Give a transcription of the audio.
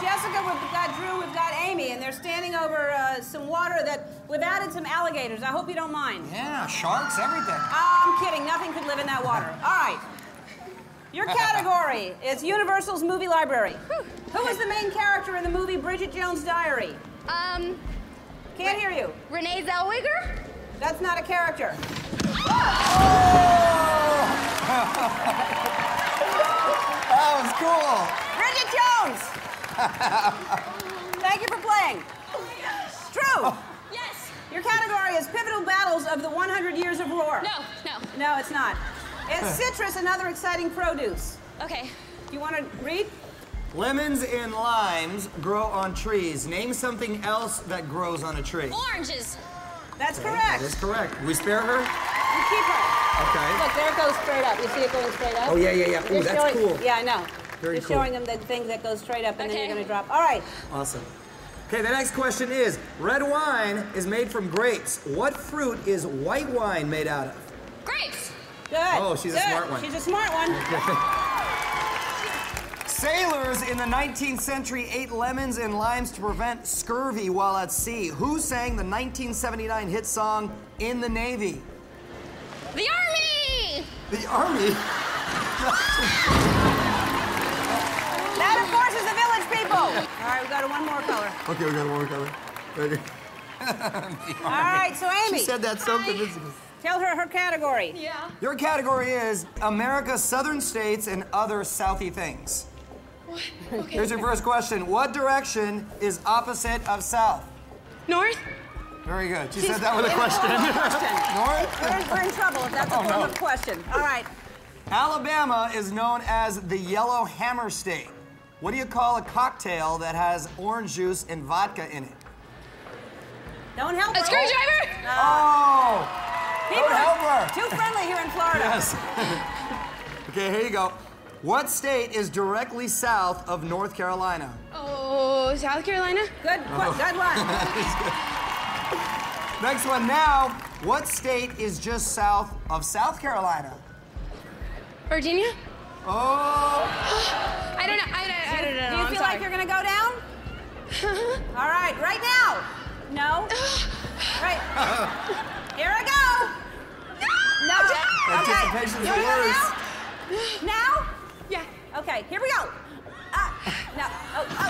Jessica, we've got Drew, we've got Amy, and they're standing over uh, some water that we've added some alligators. I hope you don't mind. Yeah, sharks, everything. Oh, I'm kidding. Nothing could live in that water. All right. Your category is Universal's movie library. Who was the main character in the movie Bridget Jones' Diary? Um, Can't hear you. Renee Zellweger? That's not a character. That was cool. Bridget Jones! Thank you for playing. Drew, Yes. your category is pivotal battles of the 100 years of war. No, no. No, it's not. It's citrus and other exciting produce. Okay. Do you want to read? Lemons and limes grow on trees. Name something else that grows on a tree. Oranges. That's That correct. That is correct. We spare her? We keep her. Okay. Look, there it goes straight up. You see it going straight up? Oh, yeah, yeah, yeah. Ooh, that's showing- cool. Yeah, I know. Very you're cool. showing them the thing that goes straight up and then you're going to drop. All right. Awesome. Okay, the next question is red wine is made from grapes. What fruit is white wine made out of? Grapes. Good. Oh, she's a smart one. She's a smart one. Sailors in the 19th century ate lemons and limes to prevent scurvy while at sea. Who sang the 1979 hit song In the Navy? The Army. The Army? All right, we got one more color. Okay, we got one more color. Okay. All right, so Amy, She said that so convincingly. tell her her category. Yeah. Your category is America's southern states and other southy things. What? Okay. Here's your first question. What direction is opposite of south? North. Very good. She She's said that with a question. form of a question. North? We're, we're in trouble if that's a Oh, no. of question. All right. Alabama is known as the Yellow Hammer State. What do you call a cocktail that has orange juice and vodka in it? Don't help A her. screwdriver. Oh! People Don't help are her. too friendly here in Florida. Yes. okay, here you go. What state is directly south of North Carolina? Oh, South Carolina. Good, qu- oh. good one. Next one now. What state is just south of South Carolina? Virginia. Oh! I don't know. Like you're going to go down? All right, right now. No. Right. Here I go. No. Okay. Anticipation's we go. Now? Now? Yeah. Okay, here we go. Ah, no. Oh, oh,